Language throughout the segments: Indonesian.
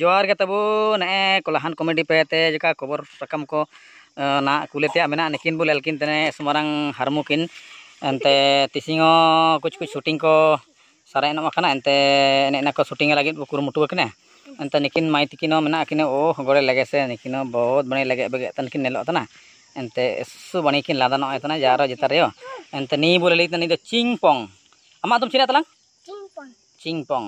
ᱡᱚᱦᱟᱨ ᱜᱮ ᱛᱟᱵᱚ ᱱᱮ ᱠᱚᱞᱟᱦᱟᱱ ᱠᱚᱢᱮᱰᱤ ᱯᱮᱛᱮ ᱡᱮᱠᱟ ᱠᱷᱚᱵᱚᱨ ᱥᱟᱠᱟᱢ ᱠᱚ ᱱᱟ ᱠᱩᱞᱮᱛᱮᱭᱟ ᱢᱮᱱᱟᱜ ᱱᱤᱠᱤᱱ ᱵᱚᱞᱮ ᱟᱞᱠᱤᱱ ᱛᱮᱱᱮ ᱥᱩᱢᱟᱨᱟᱝ ᱦᱟᱨᱢᱩᱠᱤᱱ ᱮᱱᱛᱮ ᱛᱤᱥᱤᱝᱚ ᱠᱩᱪ ᱠᱩᱪ ᱥᱩᱴᱤᱝ ᱠᱚ ᱥᱟᱨᱟ ᱮᱱᱚᱜ ᱠᱟᱱᱟ ᱮᱱᱛᱮ ᱮᱱᱮ ᱱᱟᱠᱚ ᱥᱩᱴᱤᱝ ᱞᱟᱹᱜᱤᱫ ᱵᱚ ᱠᱩᱨᱩᱢᱩᱴᱩ ᱠᱟᱱᱟ ᱮᱱᱛᱮ ᱱᱤᱠᱤᱱ ᱢᱟᱭ ᱛᱤᱠᱤᱱᱚ ᱢᱮᱱᱟᱜ ᱠᱤᱱᱟ ᱳ ᱜᱚᱲᱮ ᱞᱟᱜᱮ ᱥᱮ ᱱᱤᱠᱤᱱᱚ ᱵᱚᱦᱩᱛ ᱵᱟᱹᱲᱤ ᱞᱟᱜᱮ ᱵᱟᱜᱮ ᱛᱟᱱ ᱠᱤᱱ ᱱᱮᱞᱚᱜ ᱛᱟᱱᱟ ᱮᱱᱛᱮ ᱥᱩ ᱵᱟᱹᱲᱤ ᱠᱤᱱ ᱞᱟᱫᱟ ᱱᱚᱜ ᱛᱟᱱᱟ ᱡᱟᱨᱚ ᱡᱮᱛᱟᱨᱮᱭᱚ ᱮᱱᱛᱮ ᱱᱤ ᱵᱚᱞᱮ ᱞᱟᱹᱭ ᱛᱟᱱᱤ ᱫᱚ ᱪᱤᱝᱯᱚᱝ ᱟᱢᱟᱜ ᱫᱚᱢ ᱪᱮᱫ ᱛᱟᱞᱟᱝ ᱪᱤᱝᱯᱚᱝ ᱪᱤᱝᱯᱚᱝ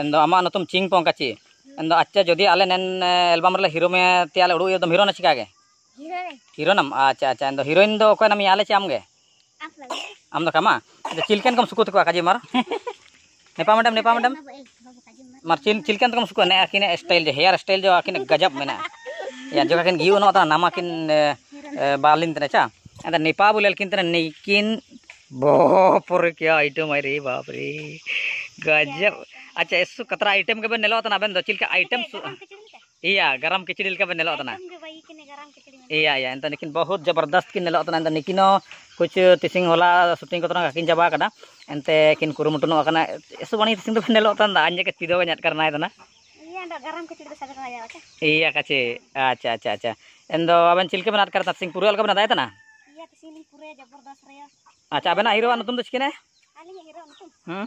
ᱮᱱᱫᱚ ᱟᱢᱟᱜ ᱱᱚᱛᱚᱢ ᱪᱤᱝᱯᱚᱝ ᱠᱟᱪᱤ अच्छा जो अल एलबाम हिरो में तेल उड़ू दम हिरो ना चिका हिरो नाम अच्छा अच्छा एंदो हीरोइन दो चे नाम आम दो कामा चिलकेन कम सुकु तको काजी मार नेपा मैडम नेपा मैडम मार चिल चिलकेन तकम सुकु ने आकिने स्टाइल जो हेयर स्टाइल जो आकिने गजब मे जो अखिन गियो ना नाम अखिन बालिन तेना चा एंदा नेपा बोले किन निकिन नेकिन क्या आइटम है रे बाप रे गजब अच्छा ᱮᱥᱩ ᱠᱟᱛᱨᱟ के ᱜᱮᱵᱮᱱ ᱱᱮᱞᱚ ᱟᱛᱱᱟ ᱟᱵᱮᱱ आइटम इया गरम खिचड़ी के बने इया इया लेकिन बहुत ज़बरदस्त किन नलो तो तना इंतन निकिनो कुछ टिसिंग होला शूटिंग कोतना तो किन जबा कना एंते किन कुरुमुटनो कना एसो बनी टिसिंग तो बने तना तो के तिदो गनत करना है तना इया गरम तो सदर इया अच्छा अच्छा अच्छा। एंदो अबन चिलके बनात करता सिंग पूरे अलग है तना इया ज़बरदस्त रे अच्छा हीरो तो आली हीरो हम्म।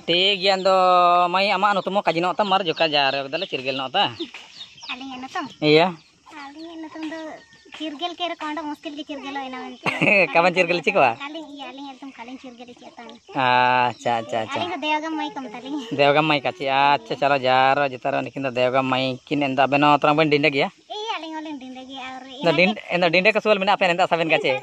Tiga yan do may ama ano tumo kajino ta mar jo kajar yo dala cirgel no ta. Ali yan to. Iya. Ali yan to do cirgel kere kanda muskil di cirgel ay nawen. Kaban cirgel chik wa. Ali iya ali yan tum kalin cirgel di cetan. Ah cha cha cha. Ali do deoga mai kam tali. Deoga mai kachi ah cha chalo jar jitaro nikinda deoga mai kin enda beno tram ben dinda gya. Iya ali ngolin dinda gya. Na din enda dinda kasual mena apen enda saben kachi.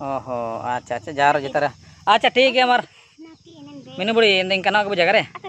Oh, acha acha jaro jitara. Acha thik hai amar. Minu budi kena kana ke ya. Acha